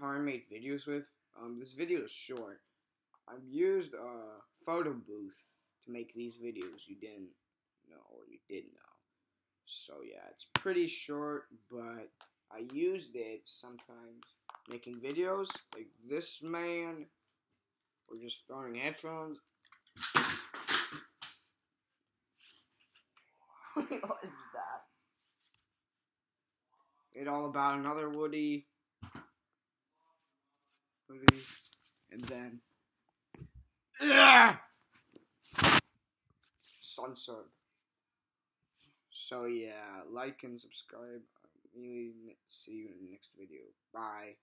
videos with. Um, this video is short. I've used a photo booth to make these videos. You didn't know, or you didn't know. So yeah, it's pretty short, but I used it sometimes making videos like this man, or just throwing headphones. what is that? It all about another Woody. And then. Ugh! Censored. So yeah, like and subscribe. I'll really see you in the next video. Bye.